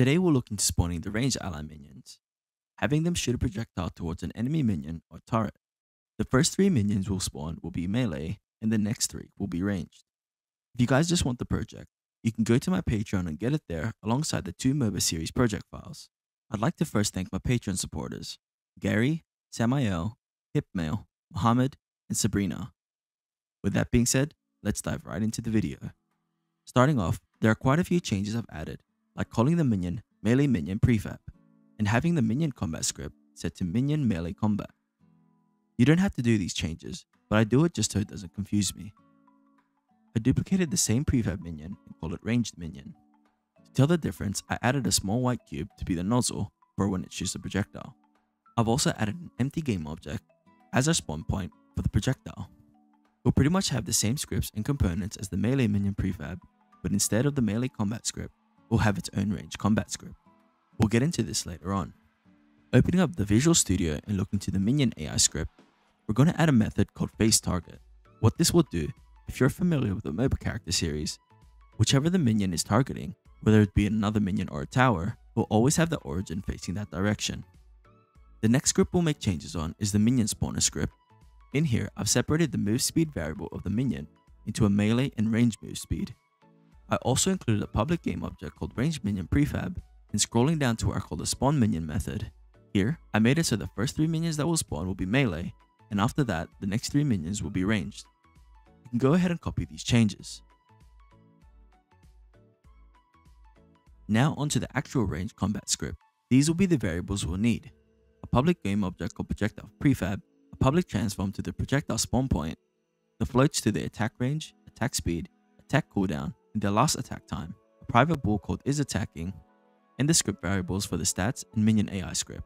Today we'll look into spawning the ranged ally minions, having them shoot a projectile towards an enemy minion or turret. The first three minions we'll spawn will be melee, and the next three will be ranged. If you guys just want the project, you can go to my Patreon and get it there alongside the two MOBA series project files. I'd like to first thank my Patreon supporters, Gary, Samael, Hipmail, Mohammed, and Sabrina. With that being said, let's dive right into the video. Starting off, there are quite a few changes I've added, like calling the minion Melee Minion Prefab, and having the minion combat script set to minion melee combat. You don't have to do these changes, but I do it just so it doesn't confuse me. I duplicated the same prefab minion and called it ranged minion. To tell the difference, I added a small white cube to be the nozzle for when it shoots a projectile. I've also added an empty game object as our spawn point for the projectile. We'll pretty much have the same scripts and components as the melee minion prefab, but instead of the melee combat script, we'll have its own range combat script. We'll get into this later on. Opening up the Visual Studio and looking to the minion AI script, we're going to add a method called face target. What this will do, if you're familiar with the MOBA character series, whichever the minion is targeting, whether it be another minion or a tower, will always have the origin facing that direction. The next script we'll make changes on is the minion spawner script. In here, I've separated the move speed variable of the minion into a melee and range move speed. I also included a public game object called range minion prefab, and scrolling down to where I call the spawn minion method. Here, I made it so the first three minions that will spawn will be melee, and after that, the next three minions will be ranged. You can go ahead and copy these changes. Now onto the actual range combat script. These will be the variables we'll need. A public game object called projectile prefab, a public transform to the projectile spawn point, the floats to the attack range, attack speed, attack cooldown, and the last attack time, a private bool called is attacking, and the script variables for the stats and minion AI script.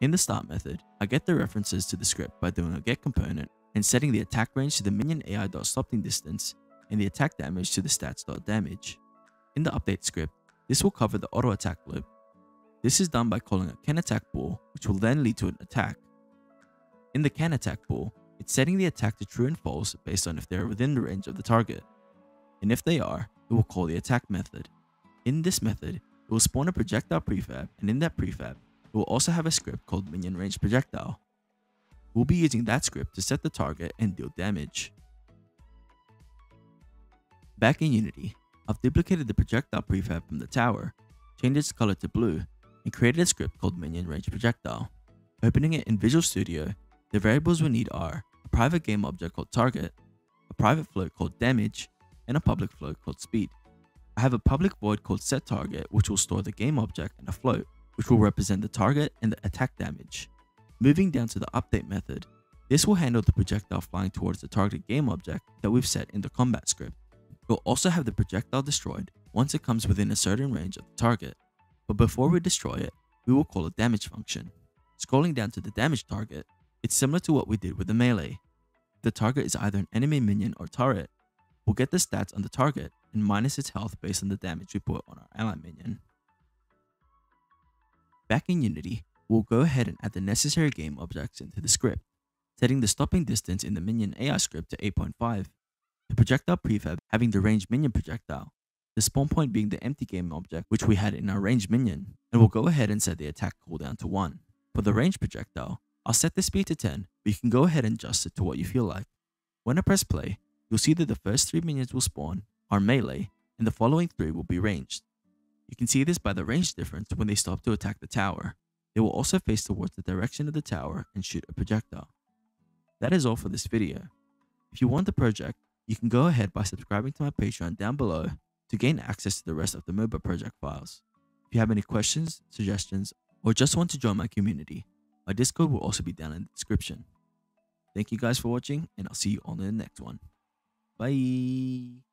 In the start method, I get the references to the script by doing a get component and setting the attack range to the minion AI.stopping distance and the attack damage to the stats.damage. In the update script, this will cover the auto attack loop. This is done by calling a can attack bool, which will then lead to an attack. In the can attack bool, it's setting the attack to true and false based on if they are within the range of the target. And if they are, it will call the attack method. In this method, it will spawn a projectile prefab, and in that prefab, it will also have a script called minion range projectile. We'll be using that script to set the target and deal damage. Back in Unity, I've duplicated the projectile prefab from the tower, changed its color to blue, and created a script called minion range projectile. Opening it in Visual Studio, the variables we need are a private game object called target, a private float called damage, and a public float called speed. I have a public void called setTarget which will store the game object and a float, which will represent the target and the attack damage. Moving down to the update method, this will handle the projectile flying towards the targeted game object that we've set in the combat script. We'll also have the projectile destroyed once it comes within a certain range of the target, but before we destroy it, we will call a damage function. Scrolling down to the damage target, it's similar to what we did with the melee. The target is either an enemy minion or turret, we'll get the stats on the target and minus its health based on the damage we put on our ally minion. Back in Unity, we'll go ahead and add the necessary game objects into the script, setting the stopping distance in the minion AI script to 8.5, the projectile prefab having the range minion projectile, the spawn point being the empty game object which we had in our range minion, and we'll go ahead and set the attack cooldown to 1. For the range projectile, I'll set the speed to 10, but you can go ahead and adjust it to what you feel like. When I press play, you'll see that the first 3 minions will spawn, are melee, and the following 3 will be ranged. You can see this by the range difference when they stop to attack the tower. They will also face towards the direction of the tower and shoot a projectile. That is all for this video. If you want the project, you can go ahead by subscribing to my Patreon down below to gain access to the rest of the MOBA project files. If you have any questions, suggestions, or just want to join my community, my Discord will also be down in the description. Thank you guys for watching, and I'll see you on the next one. バ。